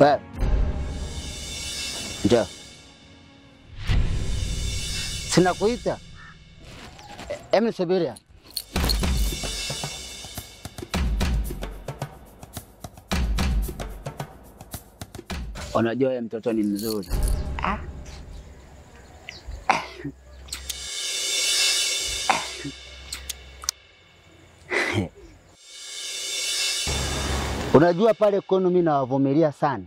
Wewe. Njoo. Sina kuita. Em subiri. Unajua mtoto ni mzuri. Unajua pale kwenu mimi nawavumilia sana,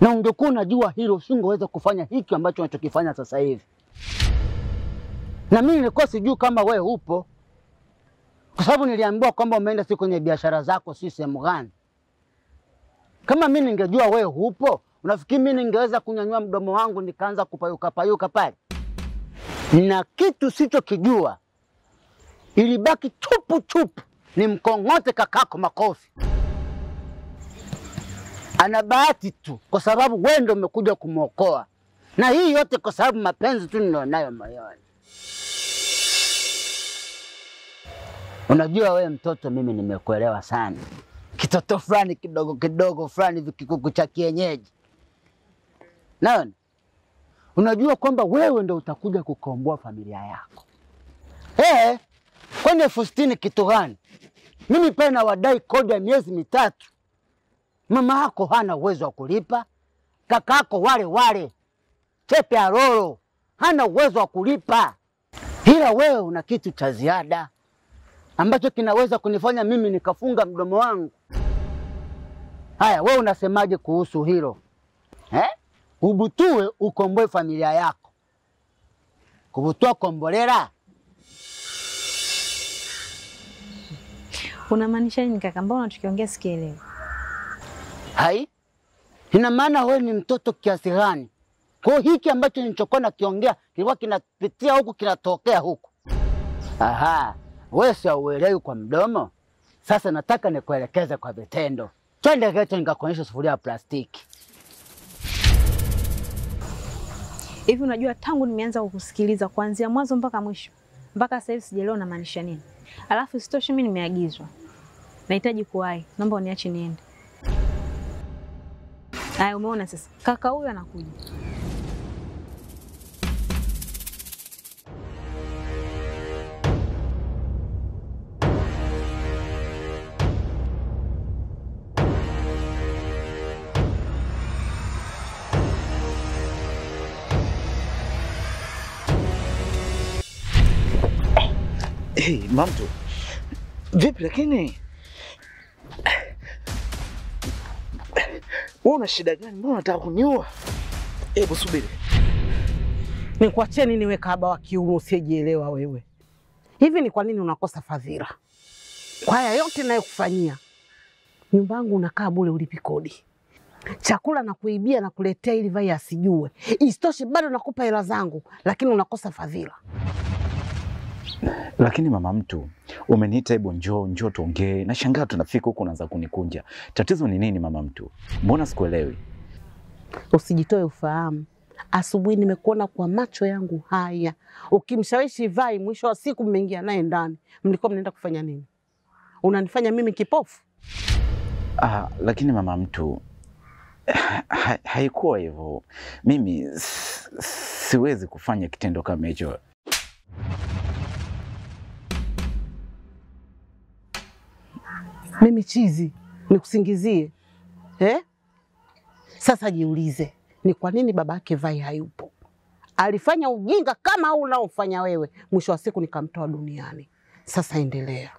na ungekuwa unajua hilo usingeweza kufanya hiki ambacho unachokifanya sasa hivi. Na mimi nilikuwa sijui kama we upo, kwa sababu niliambiwa kwamba umeenda si kwenye biashara zako, si sehemu gani. Kama mimi ningejua we upo, unafikiri mimi ningeweza kunyanyua mdomo wangu nikaanza kupayuka payuka pale? Na kitu sichokijua ilibaki chupu chupu, ni mkong'ote kakako makofi ana bahati tu kwa sababu wewe ndio umekuja kumwokoa, na hii yote kwa sababu mapenzi tu nilionayo moyoni. Unajua wewe mtoto, mimi nimekuelewa sana, kitoto fulani kidogo kidogo fulani vikikuku kikuku cha kienyeji. Naona unajua kwamba wewe ndio utakuja kukomboa familia yako. Eh, kwani elfu sitini kitu gani? Mimi pale nawadai kodi ya miezi mitatu mama yako hana uwezo wa kulipa, kaka yako wale wale chepe aroro hana uwezo wa kulipa, ila wewe una kitu cha ziada ambacho kinaweza kunifanya mimi nikafunga mdomo wangu. Haya, wewe unasemaje kuhusu hilo eh? Ubutue ukomboe familia yako, kubutua kombolela. Unamaanisha nini kaka? Mbona tukiongea sikielewi? Hai, ina maana wewe ni mtoto kiasi gani? Kwa hiki ambacho nilichokuwa nakiongea kilikuwa kinapitia huku kinatokea huku. Aha, wewe si uelewi kwa mdomo. Sasa nataka nikuelekeze kwa vitendo. Twende geto nikakuonyesha sufuria ya plastiki. Hivi unajua tangu nimeanza kukusikiliza kuanzia mwanzo mpaka mwisho mpaka sasa hivi sijaelewa unamaanisha nini. Alafu isitoshe mimi nimeagizwa. Nahitaji kuwahi. Naomba uniache niende. Haya, umeona sasa, kaka huyu anakuja. Hey, mamtu vipi? Lakini wewe una shida gani? Mbona unataka kuniua? Hebu subiri. Nikuachie nini wewe kahaba wa kiume usiyejielewa wewe? Hivi ni kwa nini unakosa fadhila kwa haya yote nayokufanyia? Nyumba yangu unakaa bure, ulipi kodi, chakula na kuibia na kuletea ili vai asijue. Isitoshe bado nakupa hela zangu, lakini unakosa fadhila. Lakini mama mtu, umeniita hebu njoo njoo tuongee. Nashangaa tunafika huko unaanza kunikunja. Tatizo ni nini mama mtu? Mbona sikuelewi? Usijitoe ufahamu. Asubuhi nimekuona kwa macho yangu haya ukimshawishi Vai, mwisho wa siku mmeingia naye ndani. Mlikuwa mnaenda kufanya nini? Unanifanya mimi kipofu? Ah, lakini mama mtu ha, haikuwa hivyo. Mimi siwezi kufanya kitendo kama hicho. Mimi chizi nikusingizie eh? Sasa jiulize, ni kwa nini baba yake Vai hayupo? Alifanya ujinga kama huu unaofanya wewe, mwisho wa siku nikamtoa duniani. Sasa endelea.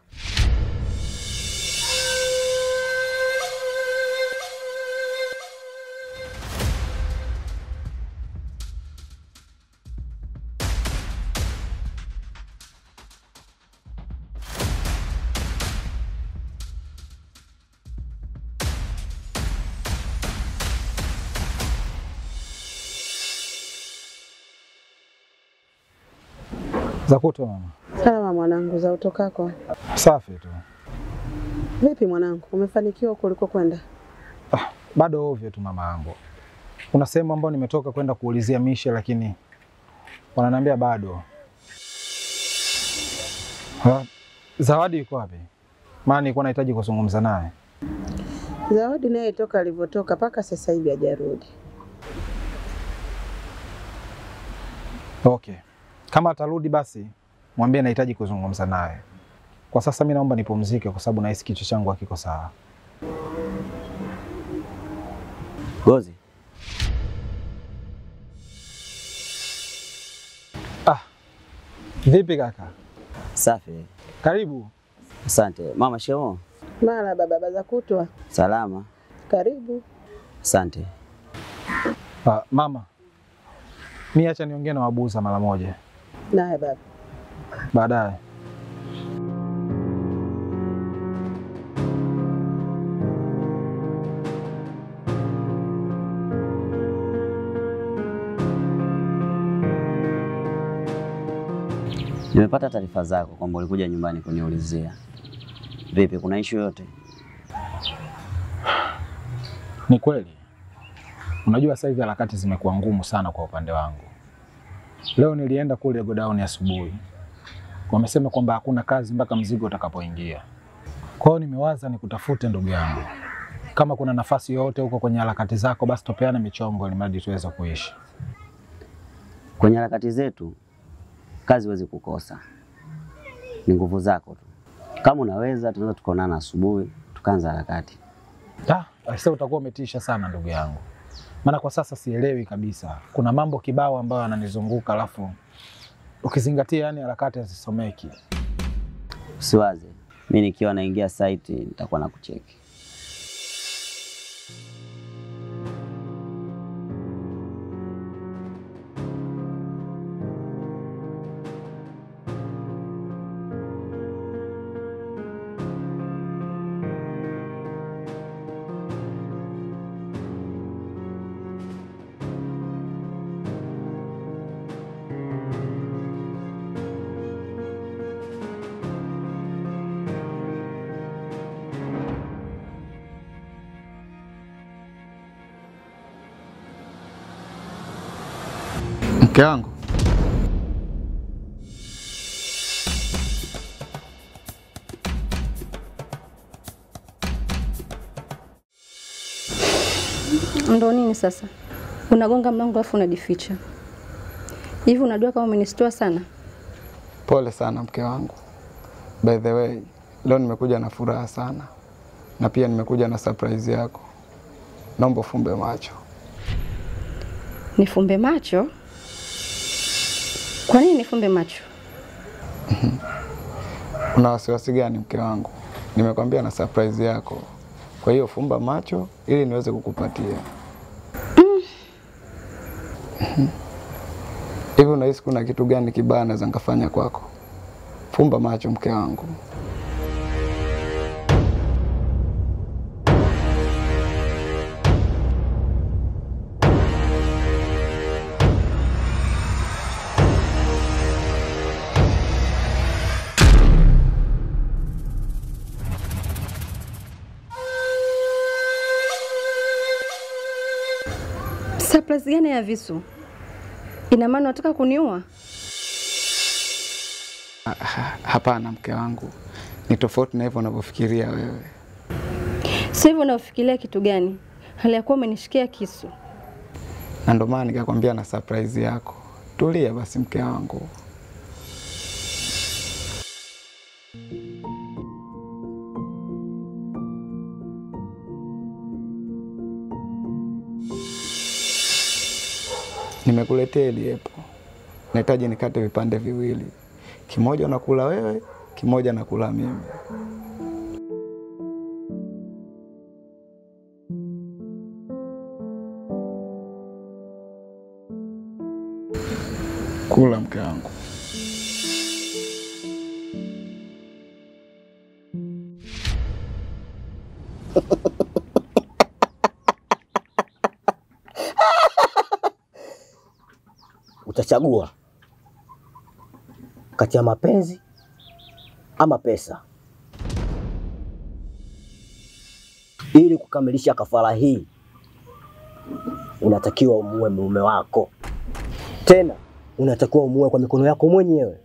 Za kutwa mama. Salama mwanangu, za utokako Safi tu. vipi? Mwanangu, umefanikiwa huko ulikokwenda? Ah, bado ovyo tu mama yangu. Kuna sehemu ambayo nimetoka kwenda kuulizia mishe, lakini wananiambia bado. Ha, Zawadi yuko wapi? Maana nilikuwa nahitaji kuzungumza naye. Zawadi naye toka alivyotoka mpaka sasa hivi hajarudi. Okay, kama atarudi basi mwambie nahitaji kuzungumza naye. Kwa sasa mimi naomba nipumzike, kwa sababu nahisi kichwa changu hakiko sawa. Gozi, ah, Vipi kaka? safi. Karibu. Asante mama. Shikamoo. Mara baba za kutwa, Salama. karibu. Asante. Ah, mama, mi acha niongee na Wabuza mara moja, Naye baba. baadaye. Nimepata taarifa zako kwamba ulikuja nyumbani kuniulizia. Vipi, kuna ishu yote? Ni kweli, unajua sasa hivi harakati zimekuwa ngumu sana kwa upande wangu. Leo nilienda kule godown asubuhi, wamesema kwamba hakuna kazi mpaka mzigo utakapoingia. Kwa hiyo nimewaza nikutafute ndugu yangu, kama kuna nafasi yoyote huko kwenye harakati zako, basi tupeane michongo ili mradi tuweze kuishi. Kwenye harakati zetu kazi huwezi kukosa, ni nguvu zako tu. Kama unaweza, tunaweza tukaonana asubuhi tukaanza harakati. Ah, sasa utakuwa umetisha sana ndugu yangu, maana kwa sasa sielewi kabisa. Kuna mambo kibao ambayo ananizunguka alafu ukizingatia, yani harakati hazisomeki. Usiwaze, mi nikiwa naingia site nitakuwa na Mke wangu, Ndo nini sasa? Unagonga mlango alafu unajificha hivi? Unajua kama umenistua sana? pole sana mke wangu. By the way, leo nimekuja na furaha sana na pia nimekuja na surprise yako. Naomba ufumbe macho. Nifumbe macho? Kwa nini nifumbe macho? Una wasiwasi gani mke wangu? Nimekwambia na surprise yako, kwa hiyo fumba macho ili niweze kukupatia. Hivi unahisi kuna kitu gani kibaya naweza nikafanya kwako? Fumba macho mke wangu. Ya visu? Ina maana unataka kuniua? Hapana mke wangu, ni tofauti na hivyo unavyofikiria wewe. Sasa hivi unafikiria kitu gani? Hali ya kuwa umenishikia kisu. na ndio maana nikakwambia na surprise yako. Tulia basi mke wangu. Nimekuletea iliepo, nahitaji nikate vipande viwili, kimoja unakula wewe, kimoja nakula mimi. Kula mke wangu. Utachagua kati ya mapenzi ama pesa. Ili kukamilisha kafara hii, unatakiwa umue mume wako, tena unatakiwa umue kwa mikono yako mwenyewe,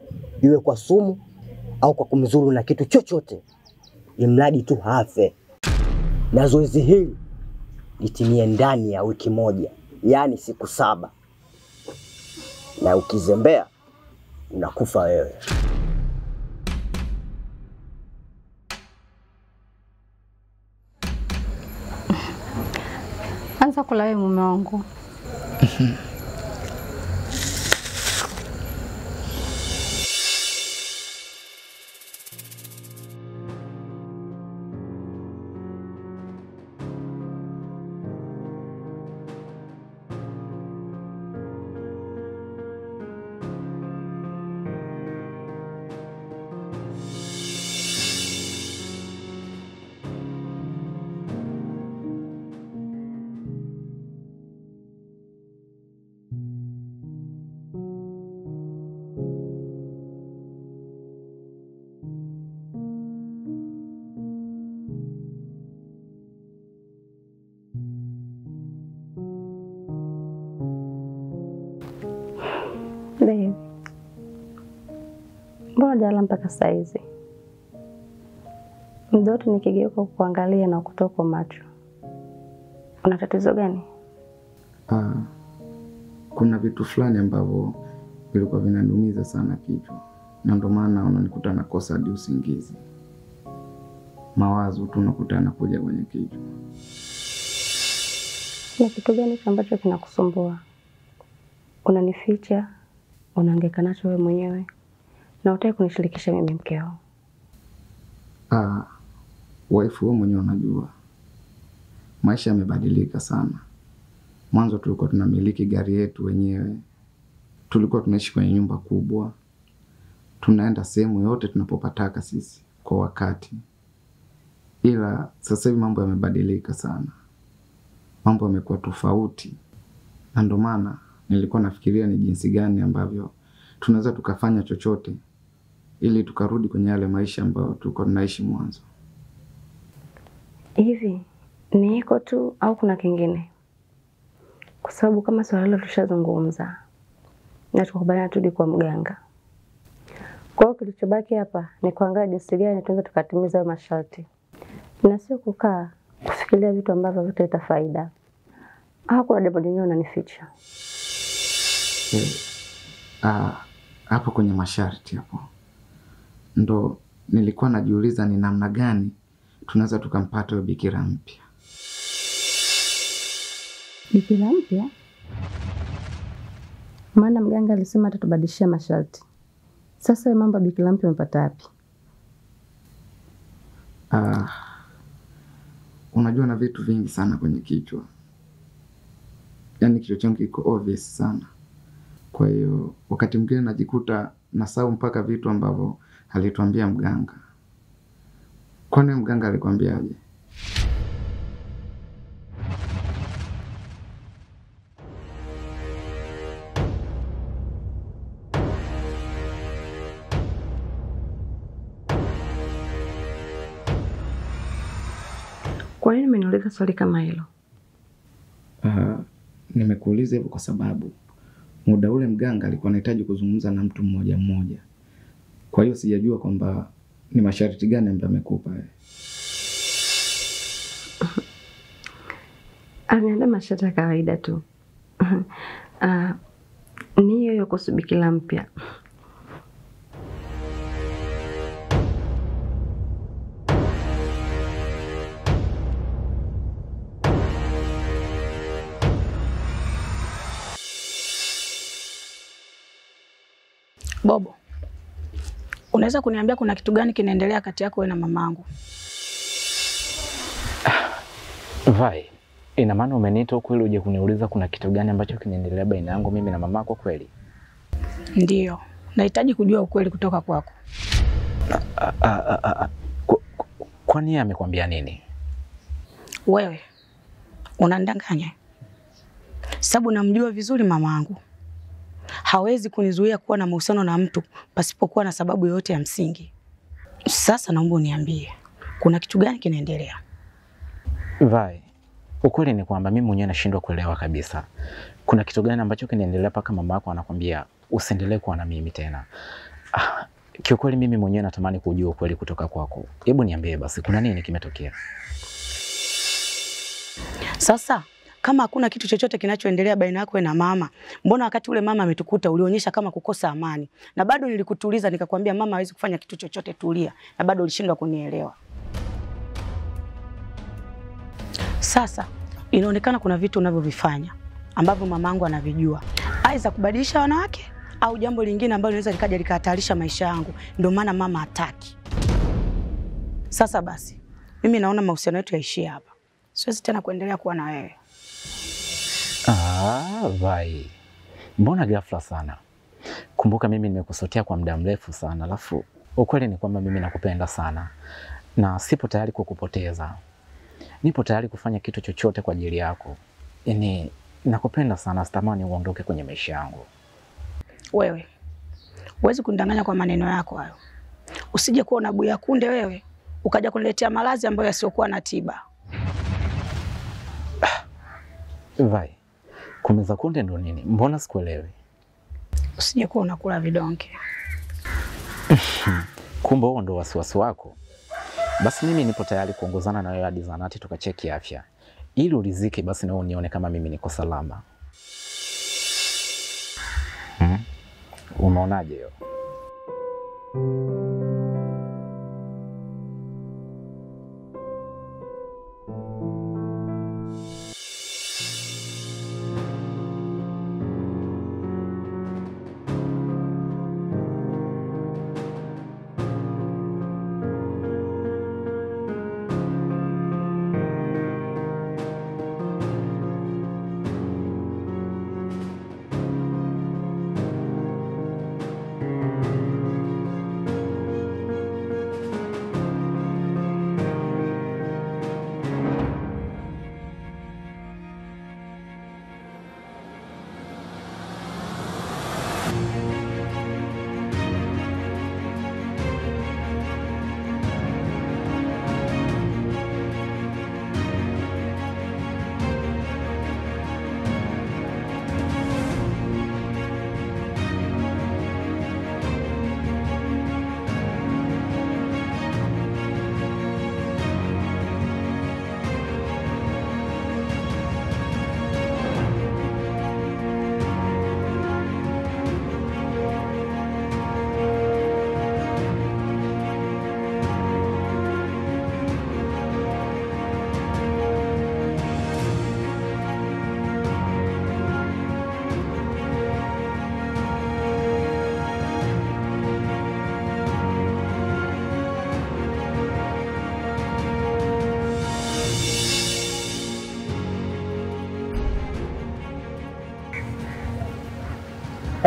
iwe kwa sumu au kwa kumzuru na kitu chochote, imradi tu hafe. na zoezi hili litimie ndani ya wiki moja, yaani siku saba, na ukizembea unakufa wewe. Anza kula wewe mume wangu. mbona jala mpaka? Muda wote nikigeuka kuangalia na kutoka macho. Una tatizo gani? Ah, kuna vitu fulani ambavyo vilikuwa vinaniumiza sana kichwa, na ndio maana unanikuta nakosa hadi usingizi. Mawazo tu unakuta yanakuja kwenye kichwa. Ni kitu gani ambacho kinakusumbua? Unanificha, unahangaika nacho wewe mwenyewe na utaki kunishirikisha mimi mkeo. Ah, waifu, wewe mwenyewe unajua. Maisha yamebadilika sana. Mwanzo tulikuwa tunamiliki gari yetu wenyewe, tulikuwa tunaishi kwenye nyumba kubwa, tunaenda sehemu yote tunapopataka sisi kwa wakati, ila sasa hivi mambo yamebadilika sana, mambo yamekuwa tofauti, na ndio maana nilikuwa nafikiria ni jinsi gani ambavyo tunaweza tukafanya chochote ili tukarudi kwenye yale maisha ambayo tulikuwa tunaishi mwanzo. Hivi ni iko tu au kuna kingine? Kwa sababu kama swala hilo tushazungumza na tukakubaliana turudi kwa mganga. Kwa hiyo kilichobaki hapa ni kuangalia jinsi gani tunaweza tukatimiza masharti, na sio kukaa kufikiria vitu ambavyo vitaleta faida. Au kuna jambo lingine unanificha? Hey, ah, hapo kwenye masharti hapo ndo nilikuwa najiuliza ni namna gani tunaweza tukampata huyo bikira mpya. Bikira mpya? Maana mganga alisema atatubadilishia masharti. Sasa mambo ya bikira mpya umepata wapi? Ah, unajua na vitu vingi sana kwenye kichwa, yaani kichwa changu kiko obvious sana. Kwa hiyo wakati mwingine najikuta nasahau mpaka vitu ambavyo alituambia mganga. Kwani mganga alikwambiaje? Kwa nini umeniuliza swali kama hilo? Uh, nimekuuliza hivyo kwa sababu muda ule mganga alikuwa anahitaji kuzungumza na mtu mmoja mmoja, kwa hiyo sijajua kwamba ni masharti gani ambayo amekupa. Aniambia masharti ya kawaida tu. Ah, ni hiyo hiyo kuhusu bikira mpya. Bobo, unaweza kuniambia kuna kitu gani kinaendelea kati yako na mamangu? Vai, ina maana umeniita huku ili uje kuniuliza kuna kitu gani ambacho kinaendelea baina yangu mimi na mamako kweli? Ndiyo, nahitaji kujua ukweli kutoka kwako. Ah, ah, ah, ah. Kwa- Kwani yeye amekwambia nini? Wewe unandanganya, sababu namjua vizuri mamangu. Hawezi kunizuia kuwa na mahusiano na mtu pasipokuwa na sababu yoyote ya msingi. Sasa naomba uniambie kuna kitu gani kinaendelea? Vai, ukweli ni kwamba mimi mwenyewe nashindwa kuelewa kabisa kuna kitu gani ambacho kinaendelea mpaka mama yako anakwambia usiendelee kuwa na mimi tena. Ah, kiukweli mimi mwenyewe natamani kujua ukweli kutoka kwako. Hebu niambie basi, kuna nini kimetokea? Sasa kama hakuna kitu chochote kinachoendelea baina yako na mama, mbona wakati ule mama ametukuta ulionyesha kama kukosa amani, na bado nilikutuliza nikakwambia mama hawezi kufanya kitu chochote, tulia, na bado ulishindwa kunielewa. Sasa inaonekana kuna vitu unavyovifanya ambavyo mamangu anavijua, aidha kubadilisha wanawake au jambo lingine ambalo linaweza likaja likahatarisha maisha yangu, ndio maana mama hataki. Sasa basi, mimi naona mahusiano yetu yaishie hapa, siwezi tena kuendelea kuwa na wewe. Ah, vai, mbona ghafla sana? Kumbuka mimi nimekusotea kwa muda mrefu sana, alafu ukweli ni kwamba mimi nakupenda sana na sipo tayari kukupoteza. Nipo tayari kufanya kitu chochote kwa ajili yako. Yaani nakupenda sana, sitamani uondoke kwenye maisha yangu. Wewe huwezi kundanganya kwa maneno yako hayo, usije kuwa unabuya kunde wewe ukaja kuniletea maradhi ambayo yasiokuwa na tiba. Vai, kumeza kunde ndo nini? Mbona sikuelewi? Usije kuwa unakula vidonge. Kumbe huo ndo wasiwasi wako. Basi mimi nipo tayari kuongozana na wewe hadi zahanati tukacheki afya, ili ulizike basi na wewe unione kama mimi niko salama. Hmm? Umeonaje hiyo?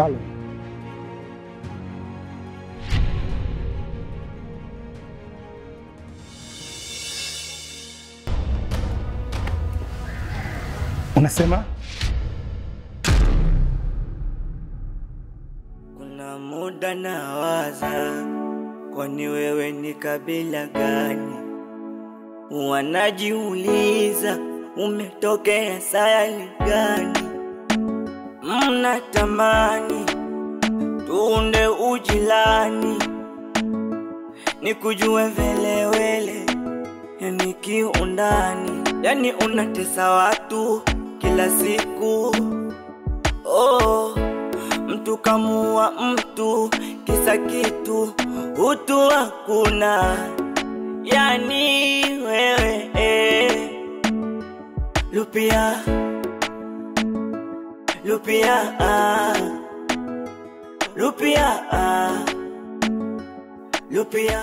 Halo. Unasema? Kuna muda nawaza, kwani wewe ni kabila gani? Wanajiuliza umetokea sayali gani? Mnatamani tuunde ujilani, nikujue velewele, yani kiundani, yani unatesa watu kila siku oh. Mtu kamua mtu kisa kitu utu hakuna, yani wewe eh. Lupia Lupia ah. Lupia ah. Lupia